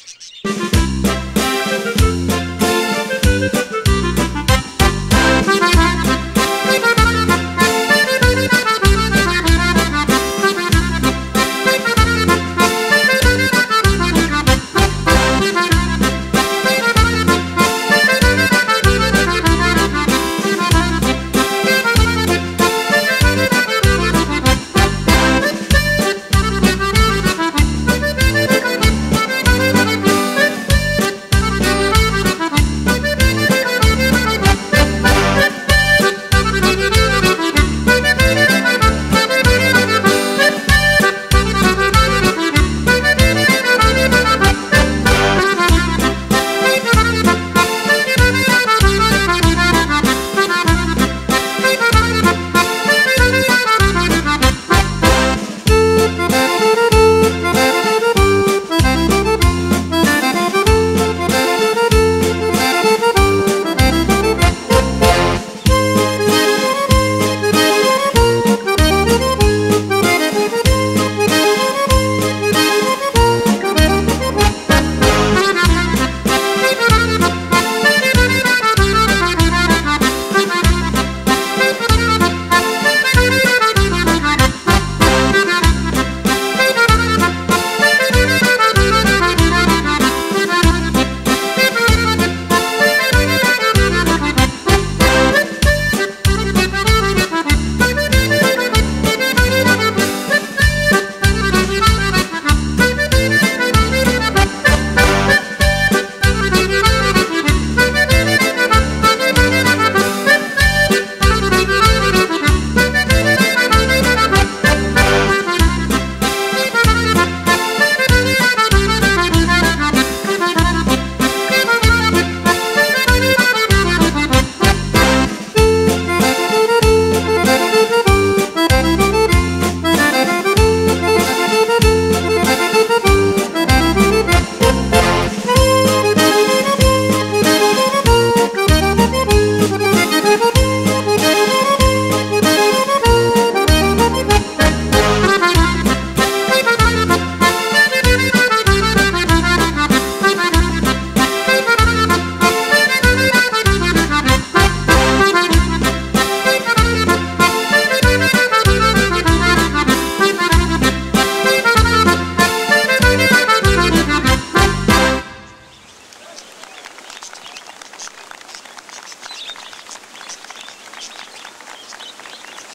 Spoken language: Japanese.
you